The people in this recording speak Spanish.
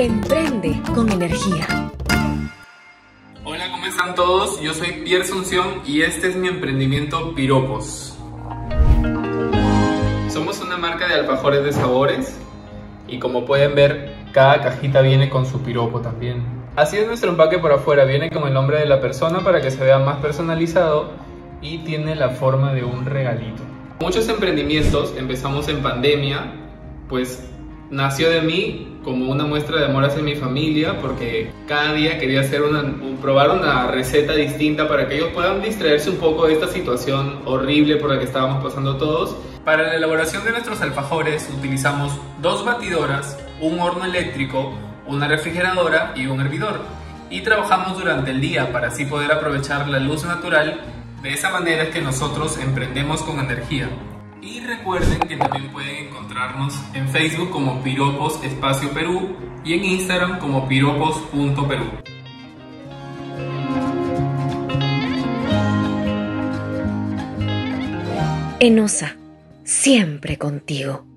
Emprende con energía. Hola, ¿cómo están todos? Yo soy Pierre Sunción y este es mi emprendimiento Piropos. Somos una marca de alfajores de sabores y como pueden ver, cada cajita viene con su piropo también. Así es nuestro empaque por afuera, viene con el nombre de la persona para que se vea más personalizado y tiene la forma de un regalito. Muchos emprendimientos empezamos en pandemia, pues nació de mí como una muestra de amor hacia mi familia porque cada día quería hacer una, probar una receta distinta para que ellos puedan distraerse un poco de esta situación horrible por la que estábamos pasando todos. Para la elaboración de nuestros alfajores utilizamos dos batidoras, un horno eléctrico, una refrigeradora y un hervidor. Y trabajamos durante el día para así poder aprovechar la luz natural. De esa manera que nosotros emprendemos con energía. Y recuerden que también pueden encontrarnos en Facebook como Piropos Espacio Perú y en Instagram como piropos.perú. Enosa, siempre contigo.